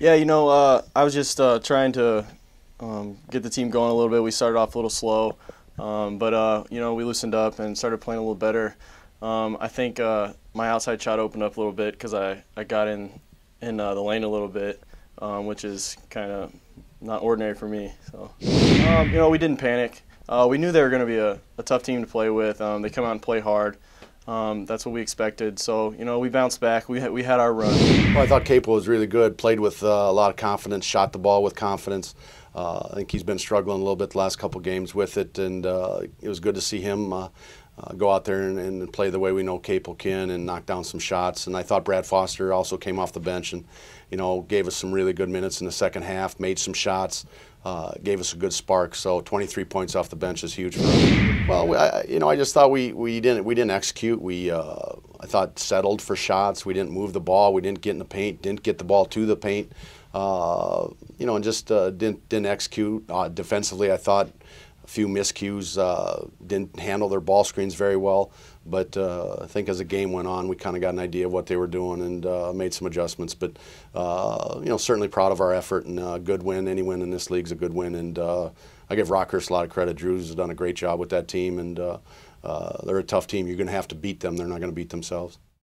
Yeah, you know, uh, I was just uh, trying to um, get the team going a little bit. We started off a little slow, um, but uh, you know, we loosened up and started playing a little better. Um, I think uh, my outside shot opened up a little bit because I, I got in in uh, the lane a little bit, um, which is kind of not ordinary for me. So, um, you know, we didn't panic. Uh, we knew they were going to be a, a, tough team to play with. Um, they come out and play hard. Um, that's what we expected. So, you know, we bounced back. We had, we had our run. Well, I thought Capel was really good, played with uh, a lot of confidence, shot the ball with confidence. Uh, I think he's been struggling a little bit the last couple games with it, and uh, it was good to see him uh, uh, go out there and, and, play the way we know Capel can and knock down some shots. And I thought Brad Foster also came off the bench and, you know, gave us some really good minutes in the second half, made some shots, uh, gave us a good spark. So 23 points off the bench is huge for us. Well, I, you know, I just thought we, we didn't we didn't execute. We uh, I thought settled for shots. We didn't move the ball. We didn't get in the paint. Didn't get the ball to the paint. Uh, you know, and just uh, didn't didn't execute uh, defensively. I thought few miscues, uh, didn't handle their ball screens very well. But uh, I think as the game went on, we kind of got an idea of what they were doing and uh, made some adjustments. But uh, you know, certainly proud of our effort and a uh, good win. Any win in this league is a good win, and uh, I give Rockhurst a lot of credit. Drew's done a great job with that team, and they're a tough team. You're going to have to beat them. They're not going to beat themselves.